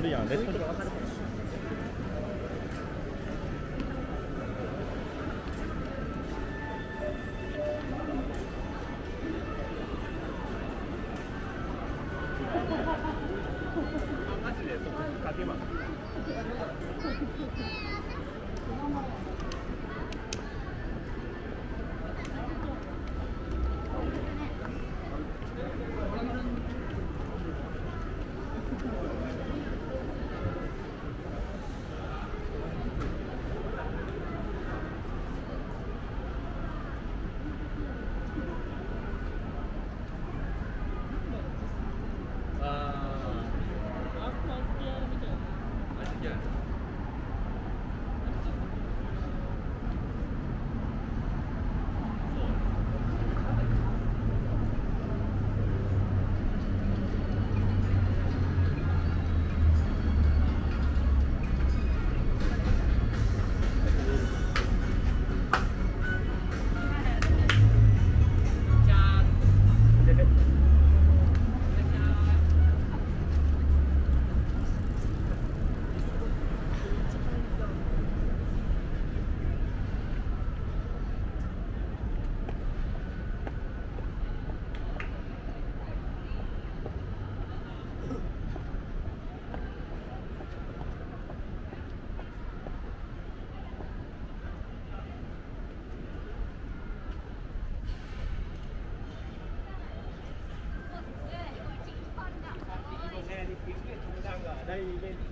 不一样，没。Amen